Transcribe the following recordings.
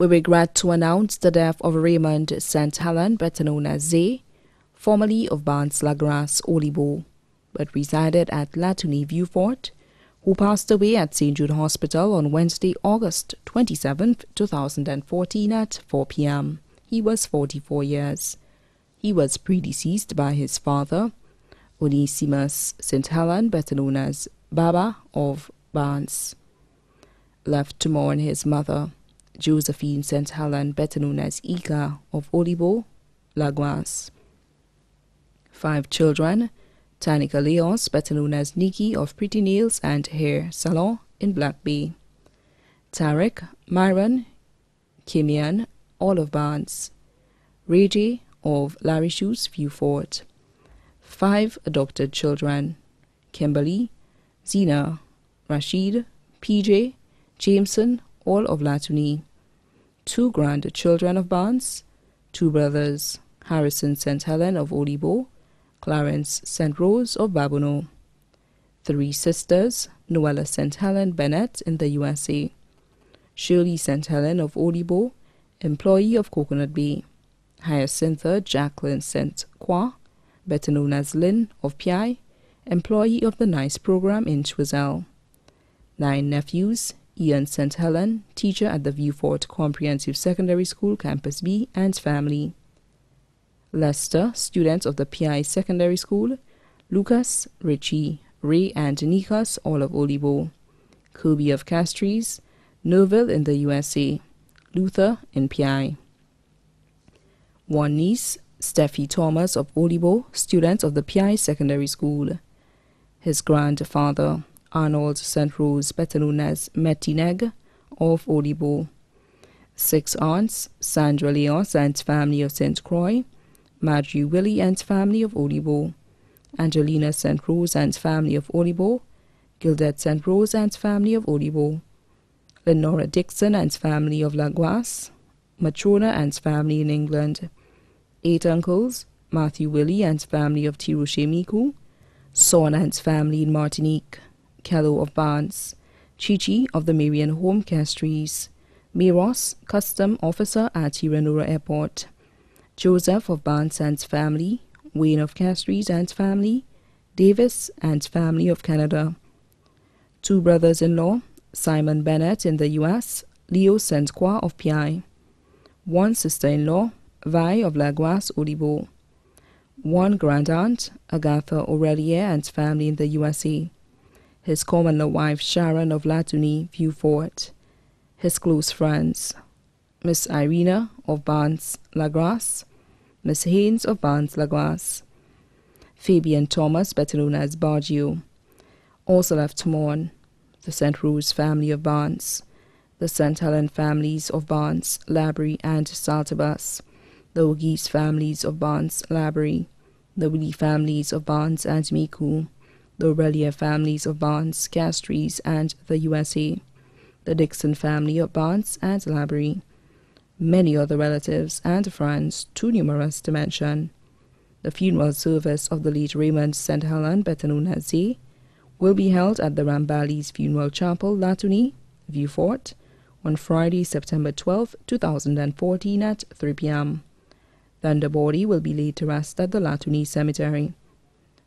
We regret to announce the death of Raymond St. Helen, better known as Zay, formerly of Barnes Lagras, Olibo, but resided at La Tourney Vieux-Fort, who passed away at St. Jude Hospital on Wednesday, August 27, 2014 at 4 p.m. He was 44 years. He was predeceased by his father, Onesimus St. Helen, better known as Baba of Barnes. Left to mourn his mother, Josephine St. Helen, better known as Ika of Olibo, Lagras. Five children, Tanika Leos, better known as Nikki of Pretty Nails and Hair Salon in Black Bay. Tarek, Myron, Kimian, Olive Barnes. Reggie of Larry Shoes, Vieux-Fort. Five adopted children, Kimberly, Zina, Rashid, PJ, Jameson, all of La Tourney two grandchildren of Barnes, two brothers, Harrison St. Helen of Olibo, Clarence St. Rose of Babono, three sisters, Noella St. Helen Bennett in the USA, Shirley St. Helen of Olibo, employee of Coconut Bay, Hyacintha Jacqueline St. Croix, better known as Lynn of Pi, employee of the NICE program in Choiseul. Nine nephews, Ian St. Helen, teacher at the Vieux-Fort Comprehensive Secondary School, Campus B, and family. Lester, students of the PI Secondary School, Lucas, Richie, Ray, and Nikas, all of Olibo. Kirby of Castries, Nerville in the USA, Luther in PI. One niece, Steffi Thomas of Olibo, students of the PI Secondary School. His grandfather, Arnold St. Rose, better known as Metineg of Olibo. Six aunts, Sandra Leos and family of St. Croix, Marjorie Willie and family of Olibo, Angelina St. Rose and family of Olibo, Gildette St. Rose and family of Olibo, Lenora Dixon and family of Laguas, Matrona and family in England, eight uncles, Matthew Willie and family of Tirushemiku, Son and family in Martinique, Kello of Barnes, Chichi of the Marian Home Castries, Miros, Custom Officer at Hewanorra Airport, Joseph of Barnes and family, Wayne of Castries and family, Davis and family of Canada. Two brothers-in-law, Simon Bennett in the U.S., Leo St. Croix of Pi. One sister-in-law, Vi of Laguas, Olibo. One grand-aunt, Agatha Aurelier and family in the USA his common law wife Sharon of La Tourney Vieux-Fort, his close friends, Miss Irina of Barnes Lagras, Miss Haynes of Barnes Lagras, Fabian Thomas, better known as Bargio, also left to mourn the St. Rose family of Barnes, the St. Helen families of Barnes, Laborie, and Saltibus, the O'Geese families of Barnes, Laborie, the Willie families of Barnes and Micoud, the Aurelia families of Barnes, Castries, and the USA, the Dixon family of Barnes and Laborie, many other relatives and friends too numerous to mention. The funeral service of the late Raymond St. Helen, known will be held at the Rambali's Funeral Chapel, La Tourney, Vieux-Fort, on Friday, September 12, 2014 at 3 p.m. Then the body will be laid to rest at the La Tourney Cemetery.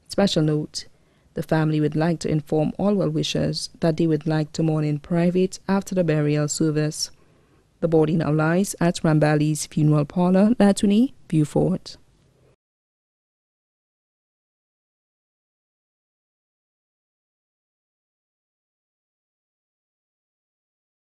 Special note, the family would like to inform all well wishers that they would like to mourn in private after the burial service. The body now lies at Rambali's funeral parlor, La Tourney, Vieux-Fort.